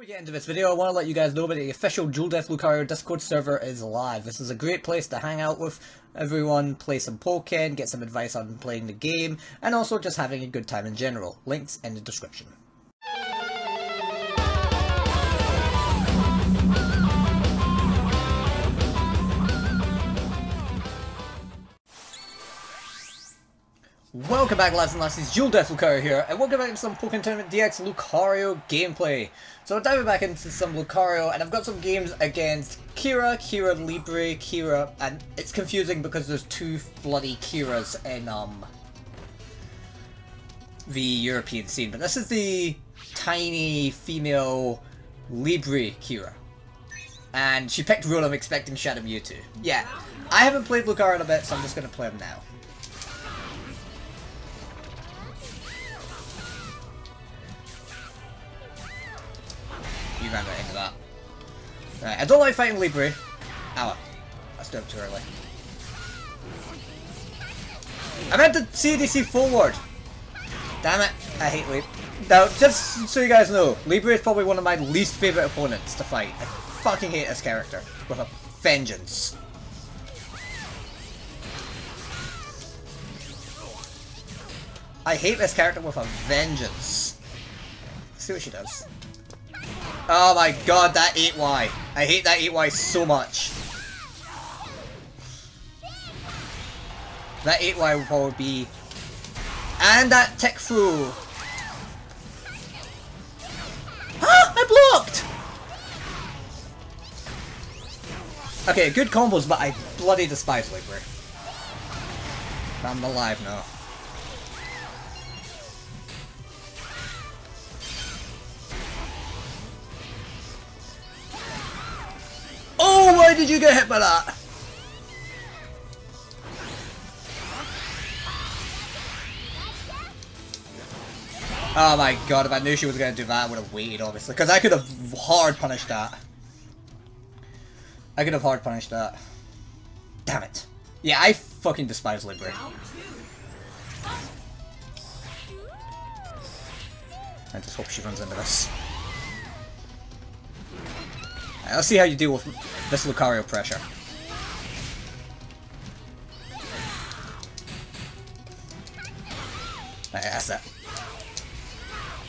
we get into this video, I want to let you guys know that the official Dual Death Lucario Discord server is live. This is a great place to hang out with everyone, play some Pokken, get some advice on playing the game, and also just having a good time in general. Links in the description. Welcome back lads and lassies, Dual Death Lucario here, and welcome back to some Pokken Tournament DX Lucario gameplay. So diving back into some Lucario, and I've got some games against Kira, Kira Libre, Kira, and it's confusing because there's two bloody Kiras in um the European scene, but this is the tiny female Libre Kira. And she picked Rotom expecting Shadow Mewtwo. Yeah, I haven't played Lucario in a bit, so I'm just going to play him now. Right, I don't like fighting Libre. Ow. I up too early. I meant to CDC forward! Damn it, I hate Libre. Now, just so you guys know, Libre is probably one of my least favourite opponents to fight. I fucking hate this character. With a vengeance. I hate this character with a vengeance. Let's see what she does. Oh my god, that 8Y. I hate that 8Y so much. That 8Y will probably be... And that Tech Fu. Ah! I blocked! Okay, good combos, but I bloody despise Libre. I'm alive now. Did you get hit by that? Oh my god, if I knew she was going to do that, I would have waited, obviously. Because I could have hard punished that. I could have hard punished that. Damn it. Yeah, I fucking despise Libre. I just hope she runs into this. Let's see how you deal with this Lucario pressure. That's that.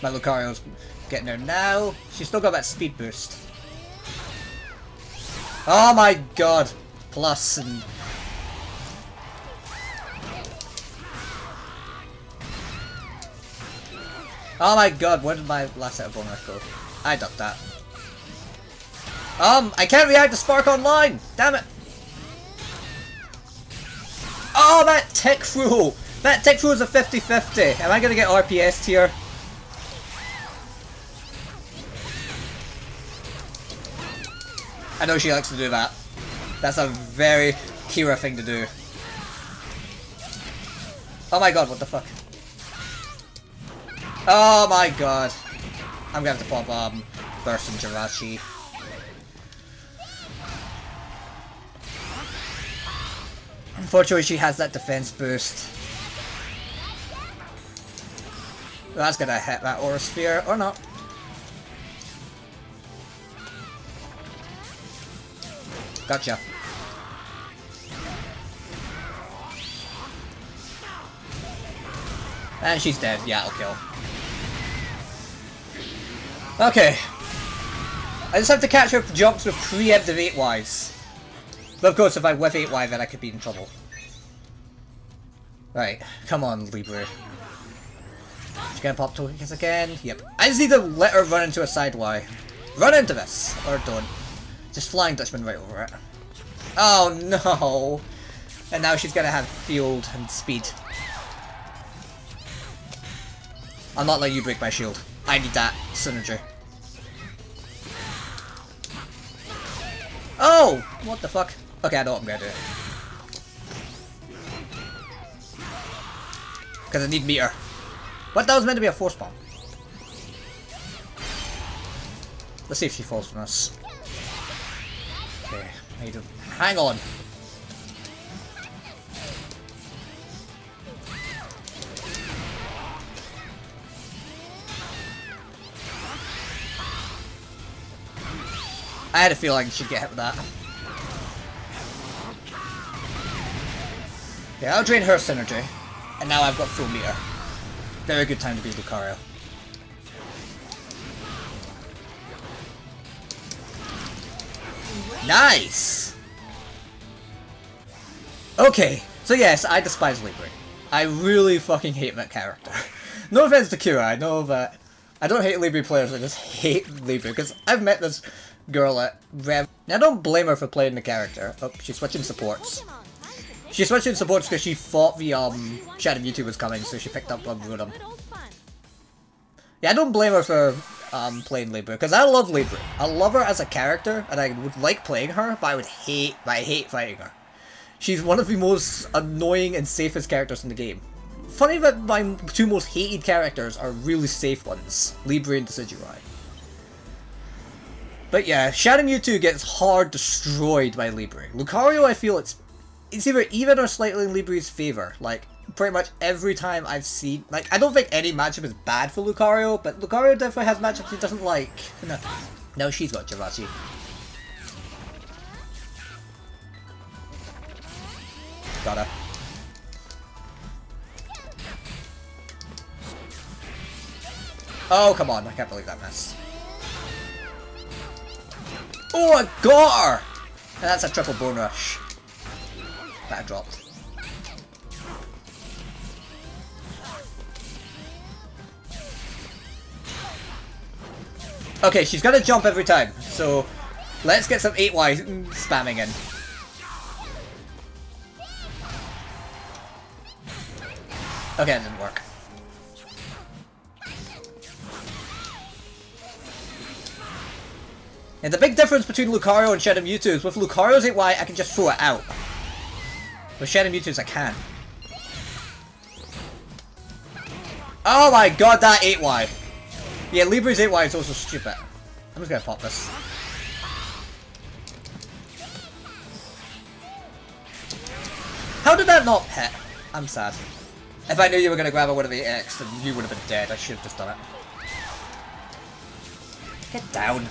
My Lucario's getting there now. She's still got that speed boost. Oh my god! Plus and... Oh my god, where did my last set of bonus go? I ducked that. Um, I can't react to Spark Online! Damn it! Oh, that Tech Rule! That Tech Rule is a 50-50. Am I gonna get RPS here? I know she likes to do that. That's a very Kira thing to do. Oh my god, what the fuck? Oh my god. I'm gonna have to pop um Burst and Jirachi. Unfortunately, she has that defense boost. That's gonna hit that Aura Sphere, or not. Gotcha. And she's dead. Yeah, I'll kill. Okay. I just have to catch her jumps with preemptive 8 Ys. But of course, if I whiff 8Y, then I could be in trouble. Right, come on, Libre. She's gonna pop tokens again. Yep. I just need to let her run into a side Y. Run into this! Or don't. Just flying Dutchman right over it. Oh no! And now she's gonna have field and speed. I'll not let you break my shield. I need that synergy. Oh! What the fuck? Okay, I know I'm gonna do. Because I need meter. What? That was meant to be a force palm. Let's see if she falls from us. Okay, I need to hang on. I had a feeling she'd get hit with that. Yeah, I'll drain her synergy. And now I've got full meter. Very good time to be Lucario. Nice! Okay, so yes, I despise Libre. I really fucking hate that character. no offense to Kira, I know that... I don't hate Libre players, I just hate Libre, because I've met this girl at Rev... I don't blame her for playing the character. Oh, she's switching supports. She's switching supports because she thought the um, Shadow Mewtwo was coming, so she picked up Rotom. Yeah, I don't blame her for um, playing Libre, because I love Libre. I love her as a character, and I would like playing her, but I would hate, but I hate fighting her. She's one of the most annoying and safest characters in the game. Funny that my two most hated characters are really safe ones, Libre and Decidueye. But yeah, Shadow Mewtwo gets hard destroyed by Libre. Lucario, I feel it's it's either even or slightly in Libre's favor. Like, pretty much every time I've seen... Like, I don't think any matchup is bad for Lucario, but Lucario definitely has matchups he doesn't like. No, no she's got Jirachi. Got her. Oh, come on. I can't believe that mess. Oh, I got her! And that's a triple bone rush. That dropped. Okay, she's gonna jump every time, so let's get some 8Y spamming in. Okay, it didn't work. And the big difference between Lucario and Shadow Mewtwo is with Lucario's 8Y, I can just throw it out. With Shadow Mewtwo's, I can. Oh my god, that 8Y! Yeah, Libre's 8Y is also stupid. I'm just gonna pop this. How did that not hit? I'm sad. If I knew you were gonna grab one of the X, then you would have been dead. I should have just done it. Get down.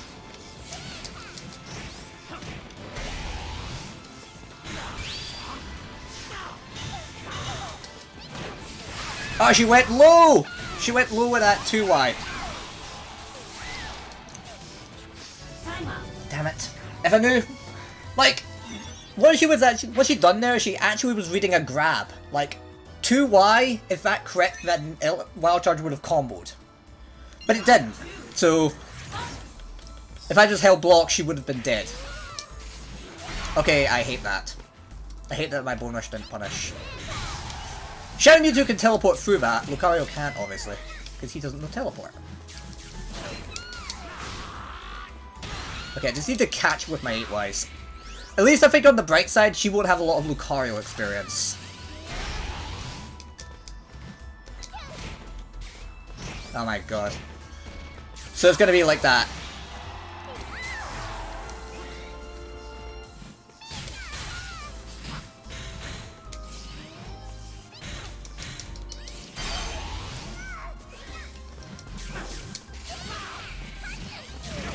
Oh, she went low! She went low with that 2Y. Damn it. If I knew... Like, what she was actually... What she done there, she actually was reading a grab. Like, 2Y, if that correct, then Wild Charge would have comboed. But it didn't. So, if I just held block, she would have been dead. Okay, I hate that. I hate that my Bone Rush didn't punish. Shadow Mewtwo can teleport through that. Lucario can't, obviously, because he doesn't know teleport. Okay, I just need to catch with my 8-Ys. At least I think on the bright side, she won't have a lot of Lucario experience. Oh my god. So it's gonna be like that.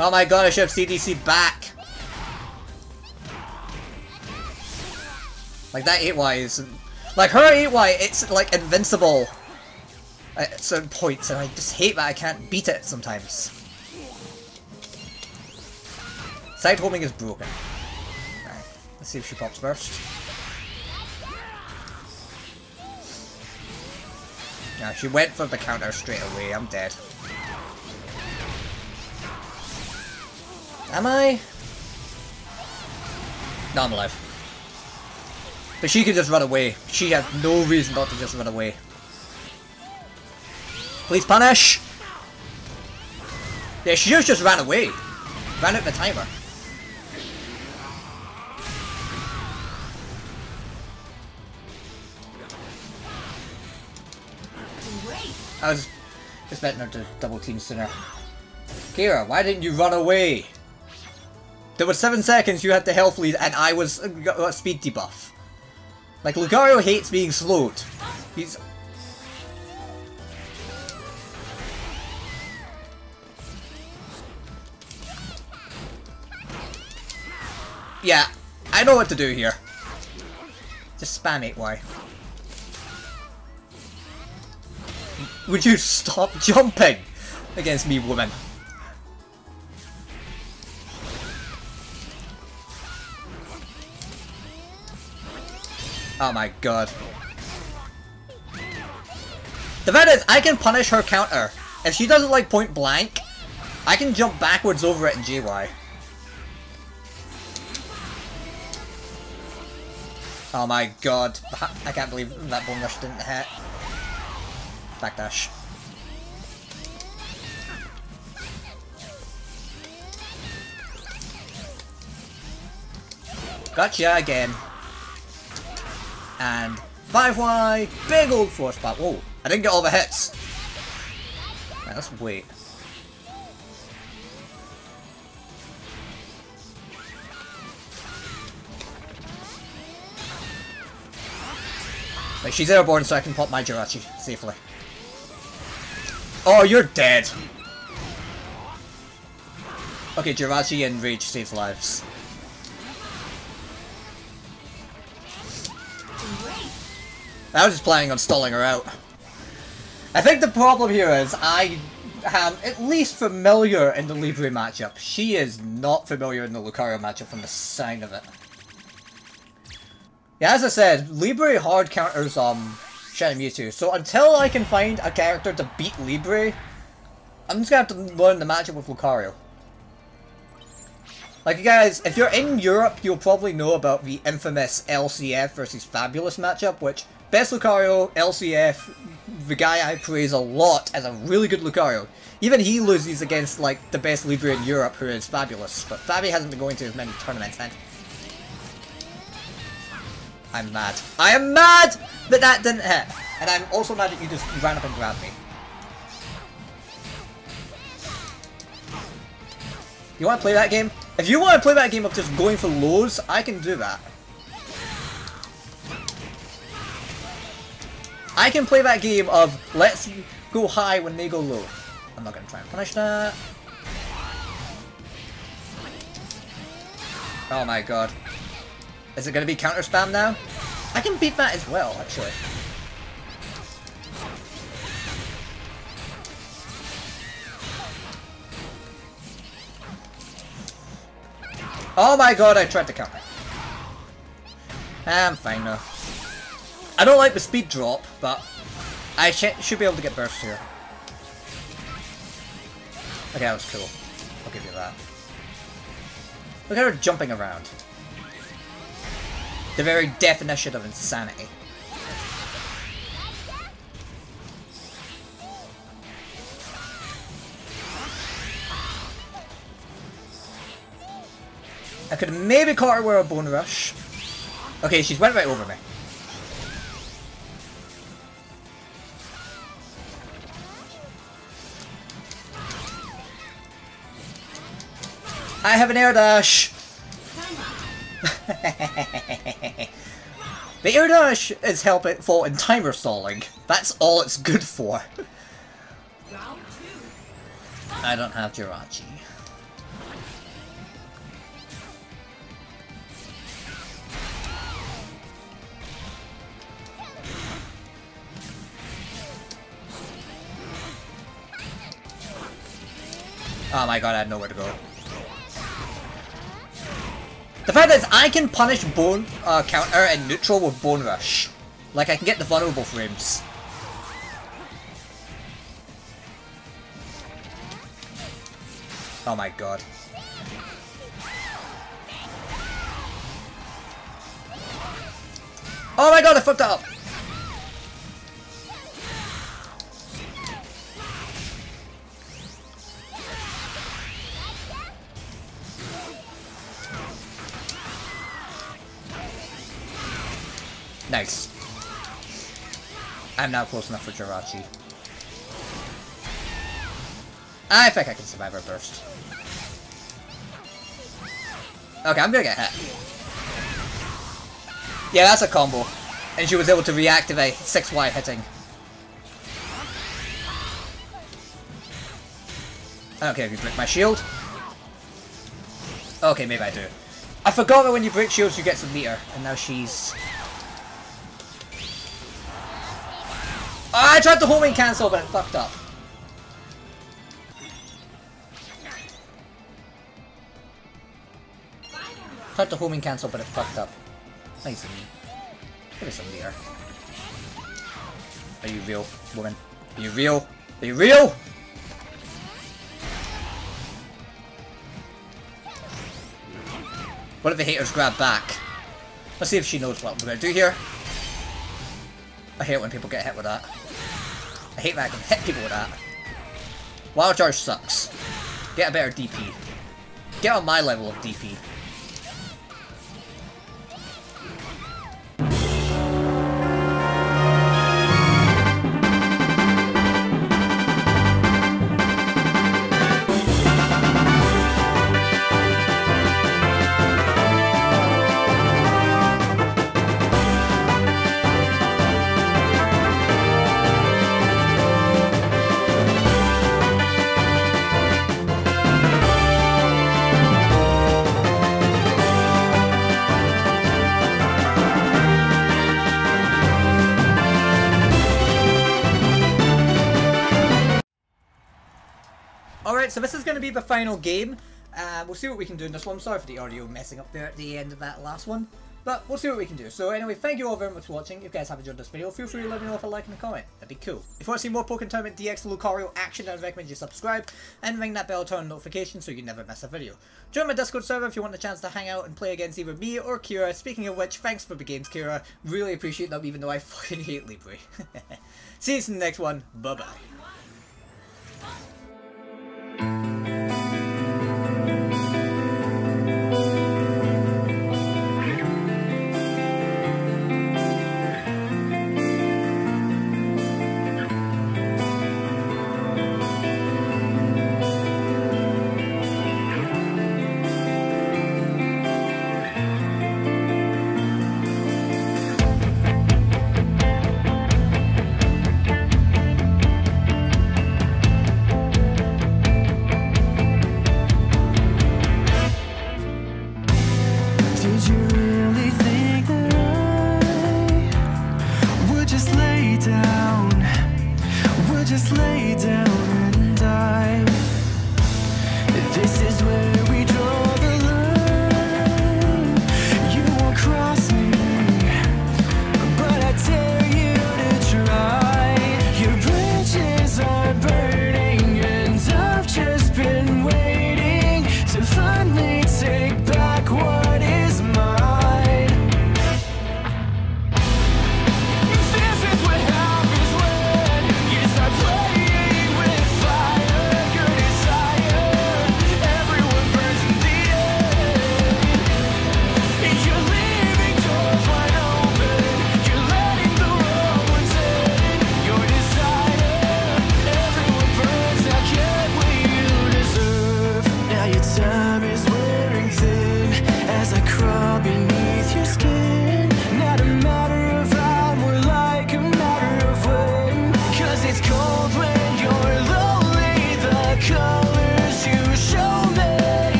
Oh my god, I should have CDC back! Like, that 8Y is... Like, her 8Y, it's, like, invincible at certain points, and I just hate that I can't beat it sometimes. Side homing is broken. Let's see if she pops first. Yeah, she went for the counter straight away, I'm dead. Am I? No, I'm alive. But she could just run away. She had no reason not to just run away. Please punish! Yeah, she just ran away. Ran out the timer. I was expecting her to double team sooner. Kira, why didn't you run away? There were 7 seconds you had the health lead and I was uh, speed debuff. Like, Lucario hates being slowed. He's... Yeah, I know what to do here. Just spam 8Y. Would you stop jumping against me, woman? Oh my god. The fact is, I can punish her counter. If she doesn't like point blank, I can jump backwards over it in JY. Oh my god. I can't believe that bone rush didn't hit. Backdash. Gotcha again. And 5Y, big old force pop. Whoa, I didn't get all the hits. Right, let's wait. Like, she's airborne so I can pop my Jirachi safely. Oh, you're dead! Okay, Jirachi and Rage saves lives. I was just planning on stalling her out. I think the problem here is I am at least familiar in the Libre matchup. She is not familiar in the Lucario matchup from the sign of it. Yeah, as I said, Libre hard counters um Shadow Mewtwo, so until I can find a character to beat Libre, I'm just gonna have to learn the matchup with Lucario. Like, you guys, if you're in Europe, you'll probably know about the infamous LCF versus Fabulous matchup, which Best Lucario, LCF, the guy I praise a lot as a really good Lucario. Even he loses against, like, the best Libre in Europe, who is Fabulous. But Fabi hasn't been going to as many tournaments, and... I'm mad. I am mad that that didn't hit! And I'm also mad that you just ran up and grabbed me. You want to play that game? If you want to play that game of just going for lows, I can do that. I can play that game of let's go high when they go low. I'm not going to try and punish that. Oh my god. Is it going to be counter spam now? I can beat that as well, actually. Oh my god, I tried to counter. I'm fine now. I don't like the speed drop, but I sh should be able to get burst here. Okay, that was cool. I'll give you that. Look at her jumping around. The very definition of insanity. I could maybe caught her with a bone rush. Okay, she's went right over me. I have an air dash! the air dash is helpful for in timer stalling. That's all it's good for. I don't have Jirachi. Oh my god, I had nowhere to go. The fact is, I can punish Bone uh, Counter and Neutral with Bone Rush. Like, I can get the vulnerable frames. Oh my god. Oh my god, I fucked up! Nice. I'm now close enough for Jirachi. I think I can survive her burst. Okay, I'm gonna get hit. Yeah, that's a combo. And she was able to reactivate 6Y hitting. I don't care if you break my shield. Okay, maybe I do. I forgot that when you break shields you get some meter, and now she's... I tried to homing cancel, but it fucked up. Tried to homing cancel, but it fucked up. Nice of me. Give me some beer. Are you real, woman? Are you real? Are you real? What if the haters grab back? Let's see if she knows what we're to do here. I hate when people get hit with that. I hate when I can hit people with that. Wild Charge sucks. Get a better DP. Get on my level of DP. To be the final game. Uh, we'll see what we can do in this one. Sorry for the audio messing up there at the end of that last one. But we'll see what we can do. So anyway, thank you all very much for watching. If you guys have enjoyed this video, feel free to let me know if a like and a comment. That'd be cool. If you want to see more Pokken Tournament DX Lucario action, I'd recommend you subscribe and ring that bell to turn notifications so you never miss a video. Join my Discord server if you want the chance to hang out and play against either me or Kira. Speaking of which, thanks for the games, Kira. Really appreciate them even though I fucking hate Libre. see you in the next one. Bye-bye.